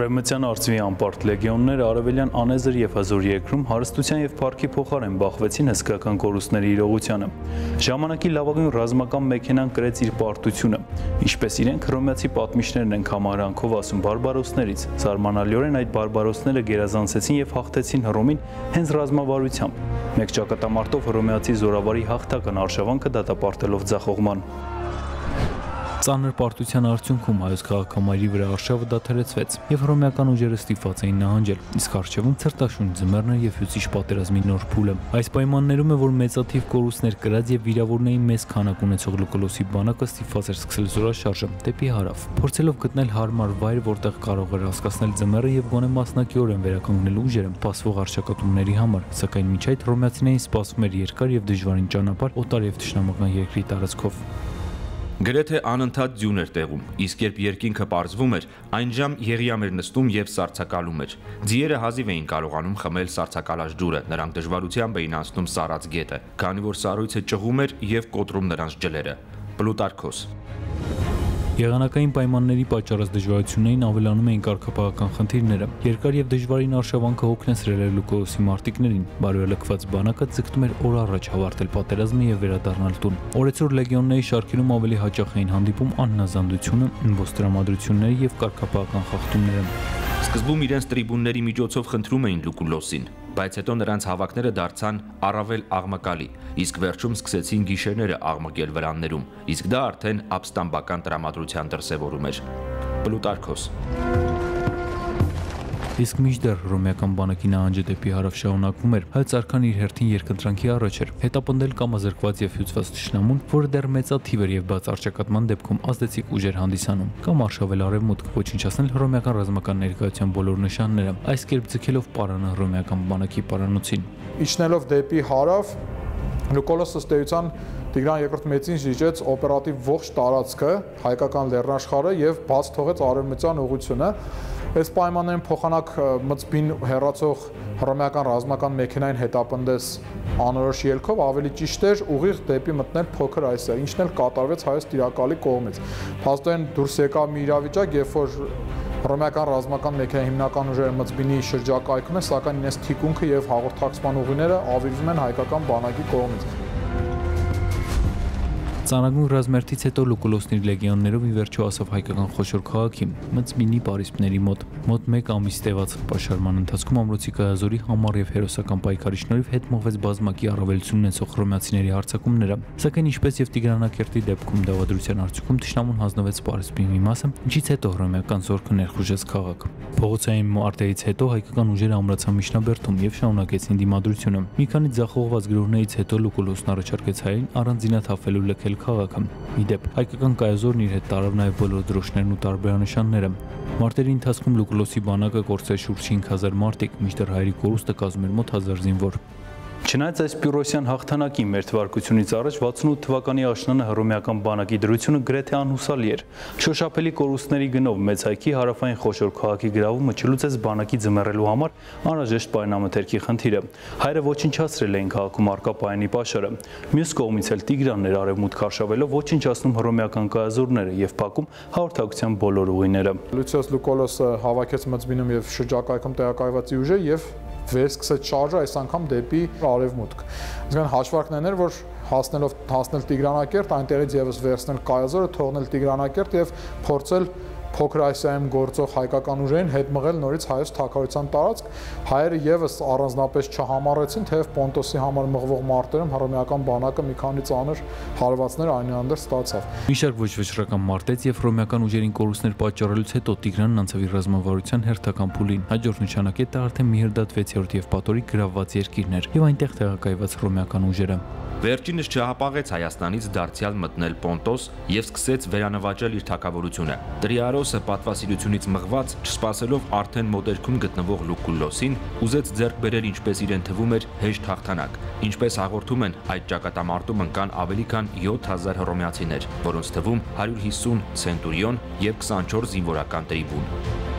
Խրեմմտյան արծվի անպարտ լեգիոններ արևելյան անեզր և հզոր երկրում հարստության և պարքի փոխարեն բախվեցին հսկական կորուսների իրողությանը։ Ժամանակի լավագույն ռազմական մեկենան կրեց իր պարտությունը, ինչպես իրենք հռոմեացի պատմիչներն են համարանքով ասում բարբարոսներից, զարմանալիորեն այդ բարբարոսները գերազանցեցին և հաղթեցին հռոմին հենց ռազմավարությամբ։ Մեկ ճակատամարտով հռոմեացի զորավարի հաղթական արշավանքը դատապարտելով ձախողման։ Ծանր պարտության արդյունքում հայոց քաղաքամարի վրա արշավը դադարեցվեց եւ հռոմեական ուժերը ստիպված էին նահանջել, իսկ արշավում ցրտաշուն ձմեռն եւ հյուսիչ պատերազմի նոր փուլը։ Այս պայմաններում է որ մեծաթիվ կորուստներ կրած եւ վիրավորների մեծ քանակ ունեցող Լուկոլոսի բանակը ստիպված էր սկսել զորաշարժը դեպի հարավ, փորձելով գտնել հարմար վայր, որտեղ կարող էր հասկացնել ձմեռը եւ գոնե մասնակիորեն վերականգնել ուժերը սպասվող արշակատումների համար, սակայն միջ այդ հռոմեացիներին սպասվում էր երկար եւ դժվարին ճանապարհ օտար եւ թշնամական երկրի տարածքով։ Գրեթե անընդհատ ձյուն էր տեղում, իսկ երբ երկինքը պարզվում էր, այն ժամ եղիամ էր նստում եւ սարցակալում էր։ Ձիերը հազիվ էին կարողանում խմել սարցակալած ջուրը, նրանք դժվարությամբ էին անցնում սարած գետը, քանի որ սառույցը ճղում էր եւ կոտրում նրանց ջլերը։ Պլուտարկոս Եղանակային պայմանների պատճառած դժվարություններին ավելանում էին կարգապահական խնդիրները։ Երկար եւ դժվարին արշավանքը հոգնեցրել էր Լուկոսի մարտիկներին։ Բարոյալքված բանակը ցկտում էր օր առաջ հավարտել պատերազմը եւ վերադառնալ տուն։ Օրեցօր լեգիոնների շարքերում ավելի հաճախ էին հանդիպում աննազանդությունը, իմբոստրամադրությունները եւ կարգապահական խախտումները։ Սկզբում իրենց տրիբունների միջոցով խնդրում էին Լուկուլոսին, բայց հետո նրանց հավաքները դարձան առավել աղմկալի, իսկ վերջում սկսեցին գիշերները աղմկել վրաններում, իսկ դա արդեն ապստամբական տրամադրության դրսևորում էր։ Պլուտարկոս Իսկ միջդեռ հռոմեական բանակի նահանջը դեպի հարավ շարունակվում էր, հայ ցարքան իր հերթին երկընտրանքի առաջ էր, հետապնդել կամազրկված եւ հյուծված ճշնամուն, որը դեռ մեծաթիվ էր եւ բաց արճակատման դեպքում ազդեցիկ ուժեր հանդիսանում, կամ արշավել արևմուտք, ոչնչացնել հռոմեական ռազմական ներկայության բոլոր նշանները, այս կերպ ցկելով պարանը հռոմեական բանակի պարանոցին։ Իջնելով դեպի հարավ, Նիկոլոսը ստեյության Տիգրան II մեծին ժիջեց օպերատիվ ողջ տարածքը, հայկական լեռնաշխարհը եւ բաց թողեց արևմտյան ուղությունը Այս պայմաններին փոխանակ մծբին հերացող հռոմեական ռազմական մեքենային հետապնդես անորոշ ելքով ավելի ճիշտ էր ուղիղ դեպի մտնել փոքր այսը, ինչն էլ կատարվեց հայոց տիրակալի կողմից։ Փաստորեն դուրս եկավ մի իրավիճակ, երբ որ հռոմեական ռազմական մեքենայի հիմնական ուժերը մծբինի շրջակայքում են, սակայն ինձ թիկունքը եւ հաղորդակցման ուղիները ավիրվում են հայկական բանակի կողմից։ Ծանրագույն ռազմերթից հետո Լուկուլոսն իր լեգիոններով ի վերջո ասավ հայկական խոշոր քաղաքի Մծմինի Պարիսպների մոտ։ Մոտ 1 ամիս տևած պաշարման ընթացքում ամրոցի կայազորի համառ եւ հերոսական պայքարի շնորհիվ հետ մղվեց բազմակի առավելություն ունեցող հռոմեացիների հարձակումները։ Սակայն ինչպես եւ Տիգրանակերտի դեպքում դավադրության արդյունքում Տշնամուն հանձնվեց Պարիսպի մի մասը, ինչից հետո հռոմեական զորքը ներխուժեց քաղաք։ Փողոցային մարտերից հետո հայկական ուժերը ամրացան Միշնաբերդում եւ շարունակեցին դիմադրությունը։ Մի քանի ձախողված գրոհներից հետո Լուկուլոսն առաջարկեց հայերին առանձինաթափելու լքել քաղաքը։ Իդեպ, հայկական կայազորն իր հետ տարավ նաև բոլոր դրոշներն ու տարբերանշանները։ Մարտերի ընթացքում Լուկլոսի բանակը կորցրել շուրջ 5000 մարտիկ, մինչդեռ հայերի կորուստը էր մոտ 1000 զինվոր։ Չնայած այս Պյուրոսյան հաղթանակի մեր թվարկությունից առաջ 68 թվականի աշնանը հռոմեական բանակի դրությունը գրեթե անհուսալի էր։ Շոշափելի կորուստների գնով մեծ հայքի հարավային խոշոր քաղաքի գրավումը չլուծեց բանակի ձմեռելու համար անհրաժեշտ պայմանամթերքի խնդիրը։ Հայերը ոչնչացրել էին քաղաքում արկա պայանի պաշարը։ Մյուս կողմից էլ Տիգրաններ արևմուտք արշավելով ոչնչացնում հռոմեական կայազորները եւ փակում հաղորդակցության բոլոր ուղիները։ Լուցիոս Լուկոլոսը հավաքեց Մծմինում եւ շրջակայքում տեղակայված ուժեր եւ վեր սկսեց շարժը այս անգամ դեպի արևմուտք։ Իսկ այն հաշվարկն էր, որ հասնելով հասնել Տիգրանակերտ, այնտեղից եւս վերցնել Կայազորը, թողնել Տիգրանակերտ եւ փորձել փոքր Ասիայում գործող հայկական ուժերին հետ մղել նորից հայոց թակավորության տարածք, հայերը եւս առանձնապես չհամառեցին, թեև Պոնտոսի համար մղվող մարտերում հռոմեական բանակը մի քանի ծանր հարվածներ այնուհանդերձ ստացավ։ Մի շարք ոչ վճռական մարտեց եւ հռոմեական ուժերին կորուստներ պատճառելուց հետո Տիգրանն անցավ իր ռազմավարության հերթական փուլին։ Հաջորդ նշանակետը արդեն Միհրդատ 6-րդ եւ Պատորի գրավված երկիրն էր եւ այնտեղ տեղակայված հռոմեական ուժերը։ Վերջինս չհապաղեց Հայաստանից դարձյալ մտնել Պոնտոս եւ սկսեց վերանվաճել իր թակավորությունը։ Տրիարոսը պատվասիրությունից մղված, չսպասելով արդեն մոտերքում գտնվող Լուկուլոսին, ուզեց ձեռք բերել ինչպես իրեն թվում էր հեշտ հաղթանակ։ Ինչպես հաղորդում են, այդ ճակատամարտում ընկան ավելի քան 7000 հռոմեացիներ, որոնց թվում 150 ցենտուրիոն եւ 24 զինվորական տրիբուն։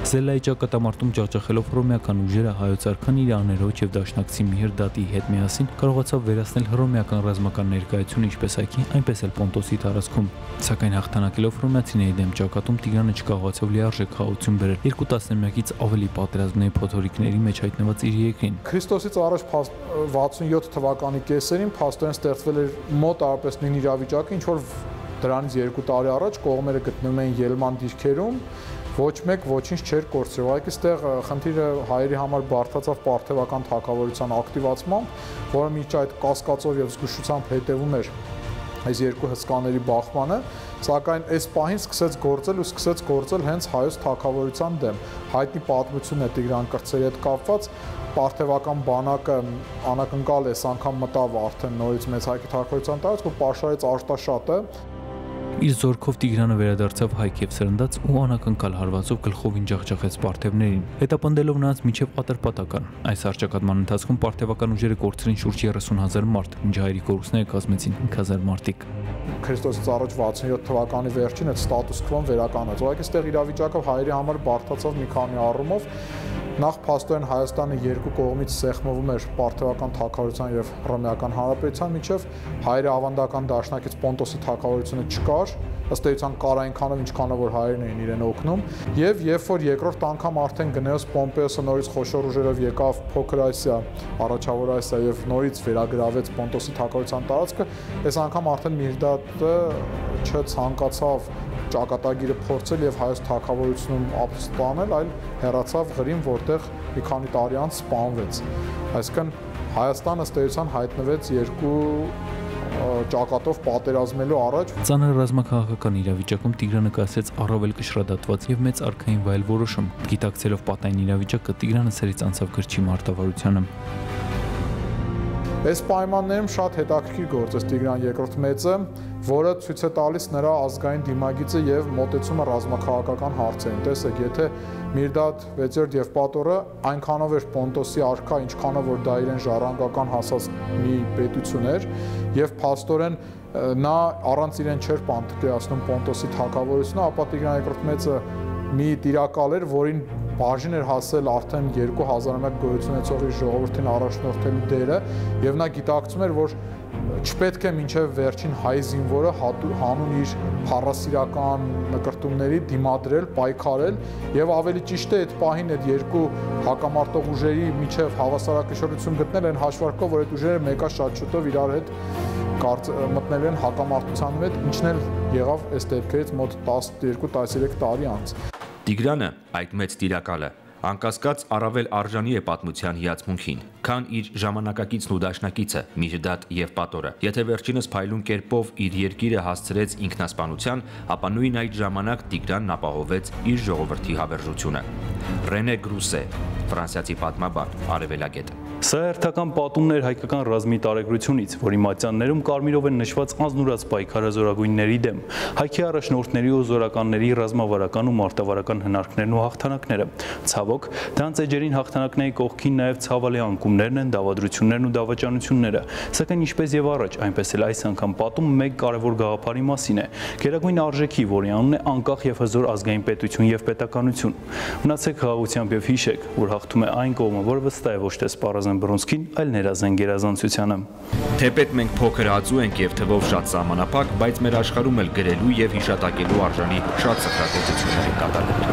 Զելայի ճակատամարտում ջախջախելով հռոմեական ուժերը հայոց արքան իր աներոջ եւ դաշնակցի Միհրդատի հետ միասին կարողացավ վերացնել հռոմեական ռազմական ներկայությունը ինչպես այքի, այնպես էլ Պոնտոսի տարածքում։ Սակայն հաղթանակելով հռոմեացիների դեմ ճակատում Տիգրանը չկարողացավ լիարժեք խաղացում բերել երկու տասնամյակից ավելի պատերազմների փոթորիկների մեջ հայտնված իր երկրին։ Քրիստոսից առաջ 67 թվականի կեսերին փաստորեն ստեղծվել էր մոտ արպես նույն իրավիճակը, ինչ որ դրանից 2 տարի առաջ կողմերը գտնվում էին Ելման դիրքերում ոչ մեկ ոչինչ չէր կորցրել։ Ուղղակի ստեղ խնդիրը հայերի համար բարթացավ պարթևական թակավորության ակտիվացմամբ, որը միջ այդ կասկածով եւ զգուշությամբ հետևում էր այս երկու հսկաների բախմանը, սակայն այս պահին սկսեց գործել ու սկսեց գործել հենց հայոց թակավորության դեմ։ Հայտնի պատմությունն է Տիգրան կրծերի հետ կապված, Պարթևական բանակը անակնկալ էս անգամ մտավ արդեն նորից մեծ հայկի թակավորության տարածք ու պաշարեց Արտաշատը, Իր զորքով Տիգրանը վերադարձավ հայք եւ սրնդաց ու անակնկալ հարվածով գլխովին ջախջախեց Պարթևներին, հետապնդելով նրանց միջև ատրպատական։ Այս արճակատման ընթացքում Պարթևական ուժերը կորցրին շուրջ 30000 մարդ, ինչ հայերի կորուստները կազմեցին 5000 մարդիկ։ Քրիստոսից առաջ 67 թվականի վերջին այդ ստատուս քվոն վերականաց։ Ուղղակի այստեղ իրավիճակը հայերի համար բարթացավ մի քանի առումով Նախ փաստորեն Հայաստանը երկու կողմից սեղմվում էր Պարթևական թակավորության եւ Հռոմեական հանրապետության միջև, հայերը ավանդական դաշնակից Պոնտոսի թակավորությունը չկար, ըստ էության կար այնքանով ինչքանով որ հայերն էին իրեն օգնում, եւ երբ որ երկրորդ անգամ արդեն Գնեոս Պոմպեոսը նորից խոշոր ուժերով եկավ Փոքր Ասիա, առաջավոր Ասիա եւ նորից վերագրավեց Պոնտոսի թակավորության տարածքը, այս անգամ արդեն Միրդատը չցանկացավ ճակատագիրը փորձել եւ հայոց թակավորությունում ապստանել, այլ հերացավ գրին, որտեղ մի քանի տարի անց սպանվեց։ Այսինքն Հայաստանը ըստեյության հայտնվեց երկու ճակատով պատերազմելու առաջ ցաներ ռազմաքաղաքական իրավիճակում Տիգրանը կասեց առավել կշռադատված եւ մեծ արքային վայել որոշում գիտակցելով պատային իրավիճակը Տիգրանը սերից անցավ գրչի մարտավարությանը Այս պայմաններում շատ հետաքրքիր գործեց Տիգրան II մեծը, որը ցույց է տալիս նրա ազգային դիմագիծը եւ մոտեցումը ռազմաքաղաքական հարցերին։ Տեսեք, եթե Միրդադ 6-րդ եւ Պատորը այնքանով էր Պոնտոսի արքա, ինչքանով որ դա իրեն ժառանգական հասած մի պետություն էր եւ փաստորեն նա առանց իրեն չէր պանտկերացնում Պոնտոսի թակավորությունը, ապա Տիգրան II մեծը մի տիրակալ էր, որին բաժին էր հասել արդեն 2000-ամյակ գոյություն ունեցողի ժողովրդին առաջնորդելու դերը եւ նա գիտակցում էր, որ չպետք է մինչև վերջին հայ զինվորը հանուն իր փառասիրական նկարտումների դիմադրել, պայքարել եւ ավելի ճիշտ է այդ պահին այդ երկու հակամարտող ուժերի միջև հավասարակշռություն գտնել այն հաշվարկով, որ այդ ուժերը մեկա շատ շուտով իրար հետ մտնել են հակամարտության մեջ, ինչն էլ եղավ այս դեպքերից մոտ 12-13 տարի անց։ Տիգրանը այդ մեծ տիրակալը անկասկած առավել արժանի է պատմության հիացմունքին, քան իր ժամանակակիցն ու դաշնակիցը Միրդատ եւ Պատորը։ Եթե վերջինս փայլուն կերպով իր երկիրը հասցրեց ինքնասպանության, ապա նույն այդ ժամանակ Տիգրանն ապահովեց իր ժողովրդի հավերժությունը։ Ռենե Գրուսե, ֆրանսիացի պատմաբան, արևելագետ։ Սա հերթական պատումն էր հայկական ռազմի տարեգրությունից, որի մատյաններում կարմիրով են նշված անznուրած պայքարազորագույնների դեմ, հայքի առաջնորդների ու զորականների ռազմավարական ու մարտավարական հնարքներն ու հաղթանակները։ Ցավոք, դրանց էջերին հաղթանակների կողքին նաև ցավալի անկումներն են, դավադրություններն ու դավաճանությունները, սակայն ինչպես եւ առաջ, այնպես էլ այս անգամ պատում մեկ կարևոր գաղափարի մասին է՝ գերագույն արժեքի, որի անունն է անկախ եւ հզոր ազգային պետություն եւ պետականություն։ Մնացեք խաղաղությամբ եւ հիշեք, որ հաղթում է այն կողմը, որը վստահ է ոչ թե սպառազան ներազան բռունցքին, այլ ներազան գերազանցությանը։ Թեպետ մենք փոքր ածու ենք եւ թվով շատ սահմանափակ, բայց մեր աշխարհում էլ գրելու եւ հիշատակելու արժանի շատ սխրագործություններ են կատարվում։